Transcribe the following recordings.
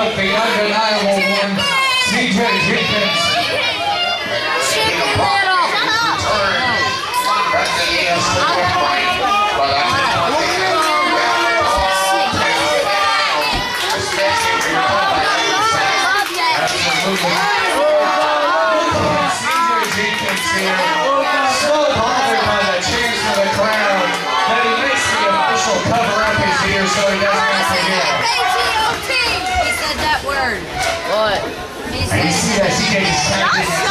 up, the underliable one, CJ Jenkins. appreciate it.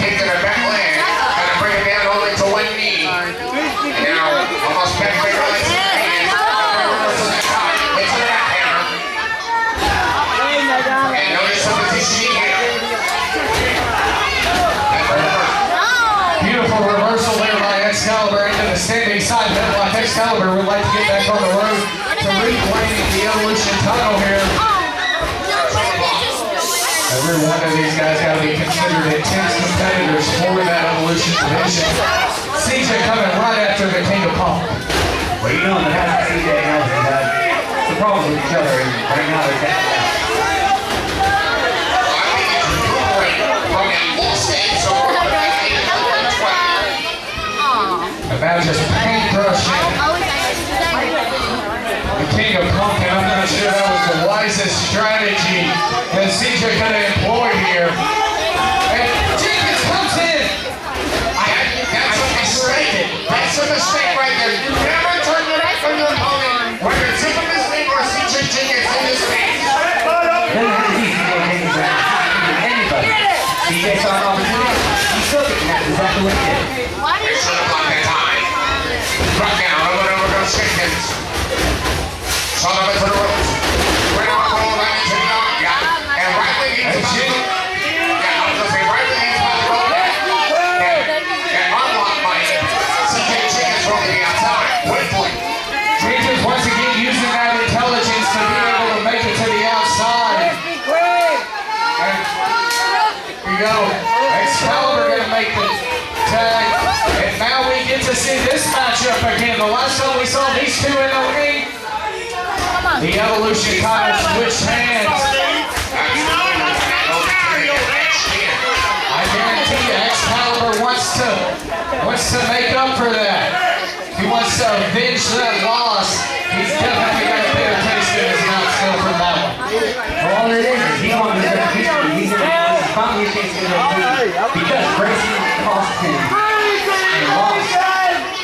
It's an back. the intense competitors for that evolution division. CJ coming right after the King of Punk. Well, you know, in the past, CJ and Elton some problems with each other, and right now they're back. About just paintbrushing. Oh, oh, the king of punk, and I'm not sure that was the wisest strategy that CJ could have employed here. That's a mistake right there. You never turn your back on your opponent. Whether it's in this league or CJ Jing, it's in his face. Anybody. CJ. He he should have blocked the time. Drop down. Over and over. Go the Evolution kind of switched hands. I guarantee you, X-Kaliber wants to wants to make up for that. He wants to avenge that loss. He's definitely got a bitter taste in his mouth still from that one. Well, all it is is he wants to get He's going to finally chance to get because Grayson cost him and lost.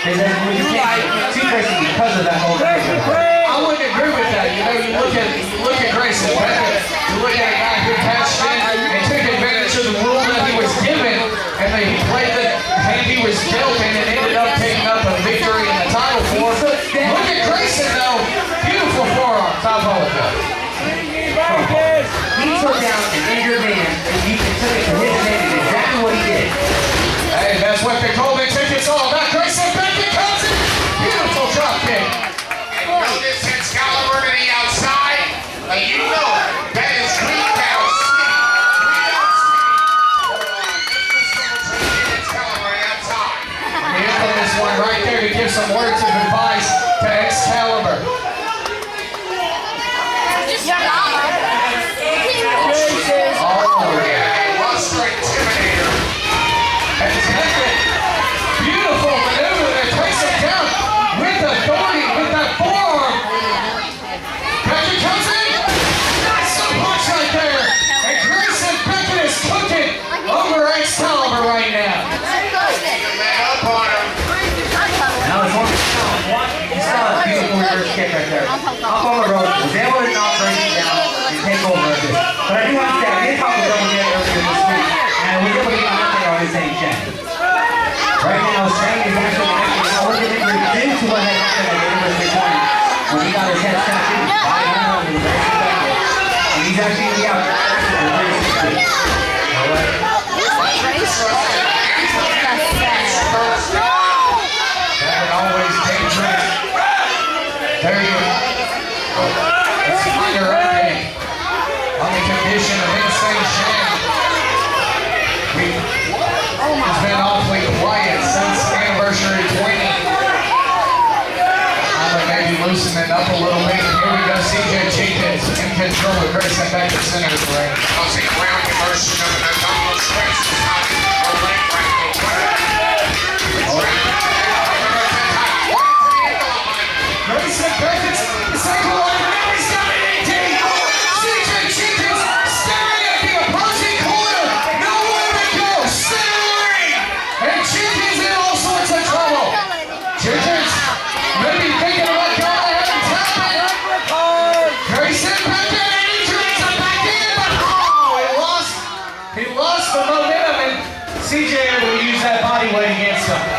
And then when you can't see Grayson because of that whole thing. I wouldn't agree with that. You know, you look at you look at Grayson you look at a guy who cashed in and took advantage of the rule that he was given, and then he played the hand he was dealt and it ended right there. Up on the rope, was able to knock Grayson down and take over bit. But I do want to say, I did talk to Roman Reigns earlier this week, and was able to update on his same. Right now, Shane is actually acting little bit due to what had happened at the University of when he got his head in by the. And he's actually in the out. Beckett. Beckett always dangerous. There you go. Find her update on the condition of Insane Shane. We, he's been awfully quiet since anniversary 20. Now they may be loosening up a little bit. Here we go, CJ Jenkins in control of Grayson Beckett center of the ring. Was a ground conversion of an CJ will use that body weight against him.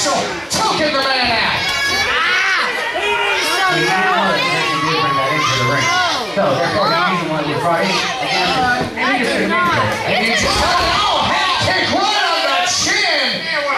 official choking the man out. Ah! He needs to know. So, therefore, he needs one to get brought in. And he just didn't And he just cut all hat, kick right on the chin. Man, what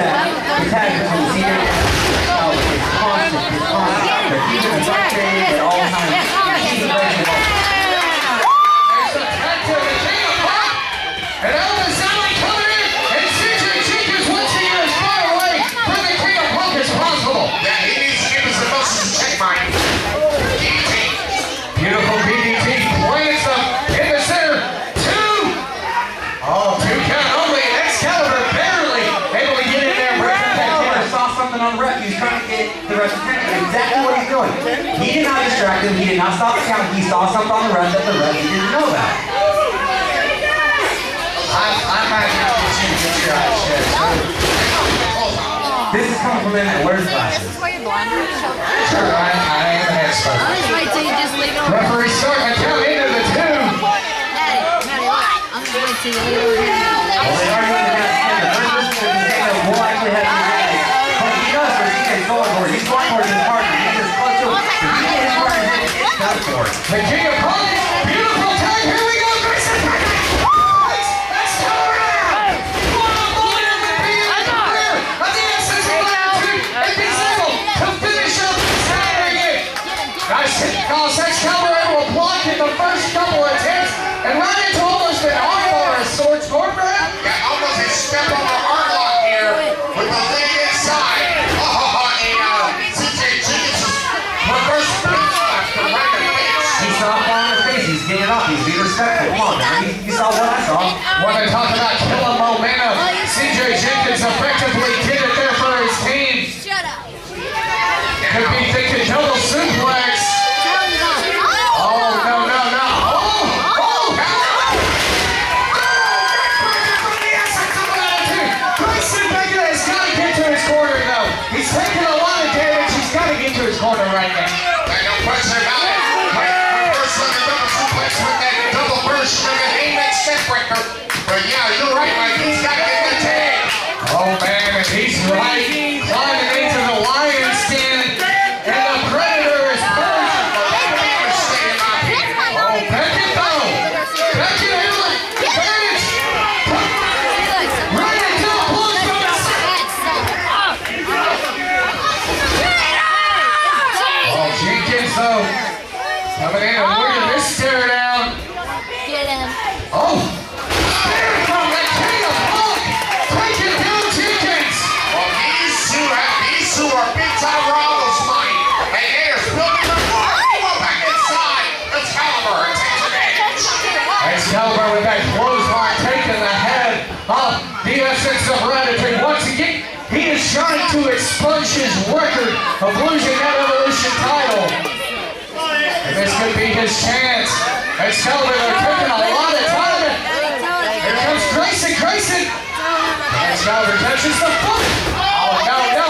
谢，下一个。rush. Exactly what he's doing. He did not distract him. He did not stop the count. He saw something on the run that the ref didn't know about. I'm this shirt. This is coming from him at word classes. This is why you're blind. Sure, I, I am a head just leave it on. Referee start my count into the two. Hey, Maddie. I'm just waiting till you leave it on. Well, they already We'll actually have to do that. But he does, but he can Virginia Want to talk about killing momentum, oh, CJ Jenkins effectively did it there for his team. Shut up. Could be thinking double suplex. of losing that Evolution title. And this could be his chance. X-Kaliber, they're taking a lot of time. Here comes Grayson, Grayson. X-Kaliber catches the foot. Oh, no, no.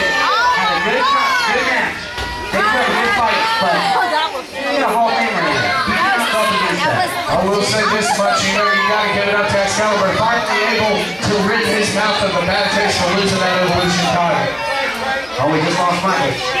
but you a Hall of Famer. I will say this much you know, you gotta give it up to X-Kaliber. Finally able to rid his mouth of the bad taste for losing that evolution title. Oh, we just lost Michael.